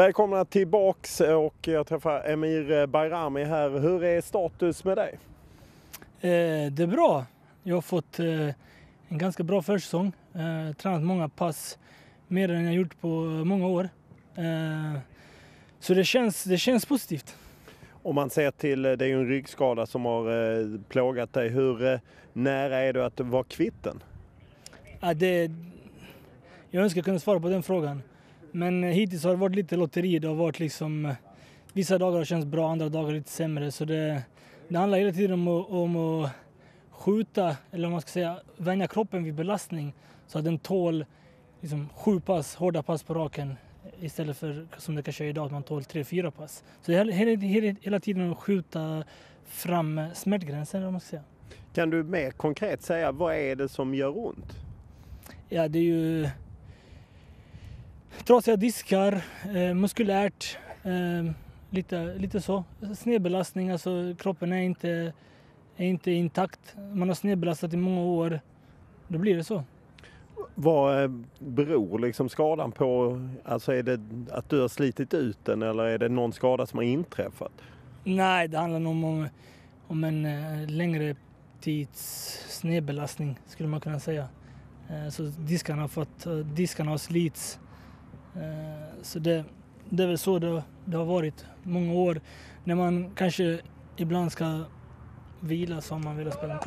Välkomna tillbaks och jag träffar Emir Bayrami här. Hur är status med dig? Eh, det är bra. Jag har fått eh, en ganska bra försäsong. Eh, tränat många pass, mer än jag gjort på många år. Eh, så det känns, det känns positivt. Om man ser till, det är ju en ryggskada som har plågat dig. Hur nära är du att vara kvitten? Ja, det, jag önskar jag kunde svara på den frågan. Men eh, hittills har det varit lite lotteri. Det har varit liksom, eh, vissa dagar har känts bra, andra dagar lite sämre. Så det, det handlar hela tiden om, att- om att skjuta, eller om man ska säga vänja kroppen vid belastning så att den tål liksom, sju pass, hårda pass på raken istället för som det kanske är idag, att man tål tre, fyra pass. Så det är hela, hela, hela tiden att skjuta fram smärtgränsen, eller vad man ska säga. Kan du mer konkret säga, vad är det som gör ont? Ja, det är ju trasiga diskar, eh, muskulärt, eh, lite, lite så. Snedbelastning, alltså kroppen är inte, är inte intakt. Man har snedbelastat i många år. Då blir det så. Vad eh, beror liksom skadan på? Alltså är det att du har slitit ut den eller är det någon skada som har inträffat? Nej, det handlar nog om, om, en eh, längre tids snedbelastning skulle man kunna säga. Eh, så diskarna har, fått, diskarna har slits. Eh, så det, det är väl så det, det har varit många år. När man kanske ibland ska vila så har man velat spela.